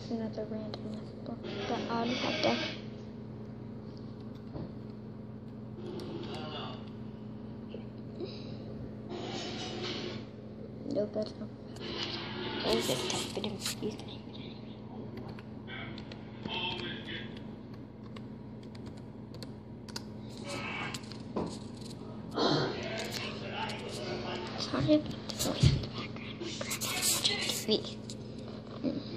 It's another random but I'll have to. Nope, that's not. Is it tough them? Excuse me. Sorry about the noise in the background. My grandma's watching TV.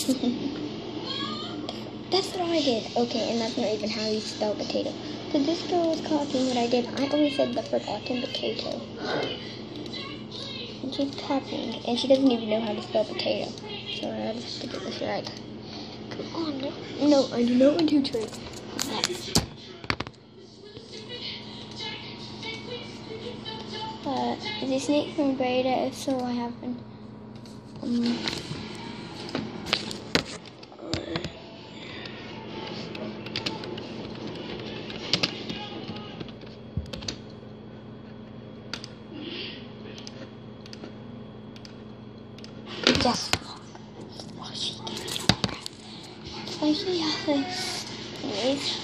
That's what I did. Okay, and that's not even how you spell potato. So this girl was copying what I did. I always said the forgotten potato. And she's copying, and she doesn't even know how to spell potato. So I have to get this right. Come on. No, I do not want to try. Uh, is a snake from Breda? If so, I haven't. Um, Yes. Oh, she gave me the breath. Oh, yeah. Anyways.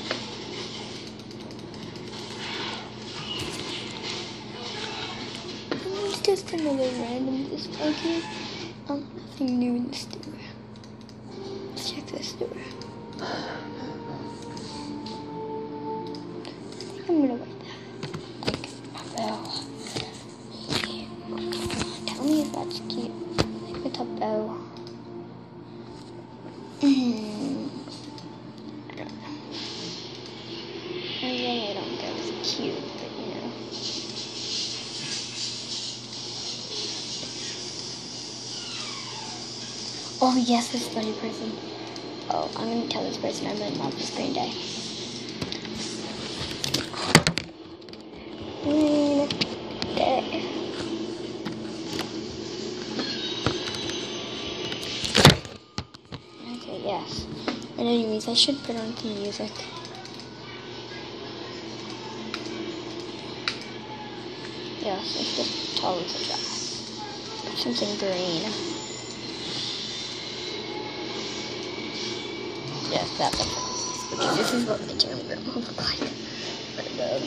It's just another random just okay. Um, nothing new in the store. Let's check this store. I'm gonna bell. Tell me if that's cute know. Oh yes, this funny person. Oh, I'm gonna tell this person I'm in love with Green Day. Anyways, I should put on some music. Yes, it's just tall a dress. Something green. Yes, that's it. Okay, this is what the term room will look like. Uh,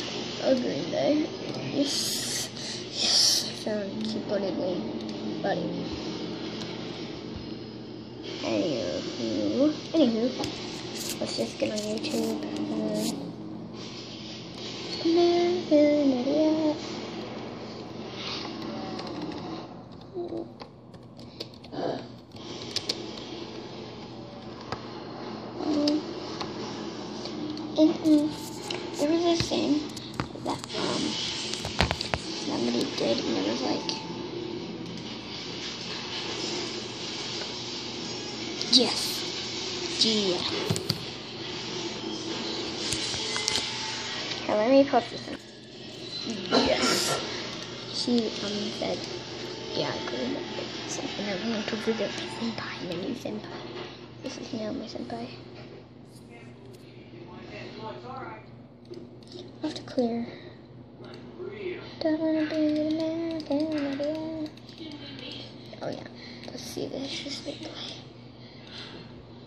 a green day. Yes. Yes, I found keyboarded me. Buddy. Anywho, let's just get on YouTube. Um, and um, there was this thing that um somebody did, and it was like. Yes. Yeah. Here, let me post this in. Yes. She um said, yeah, I could remember something. I want to visit my senpai, my new senpai. This is now my senpai. I have to clear. Don't wanna be an American. Oh yeah, let's see this. This big play.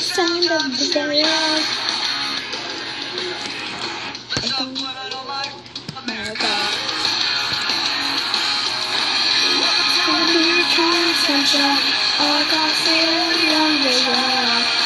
the sound of the stereo. Oh god. American Central, all across the long way.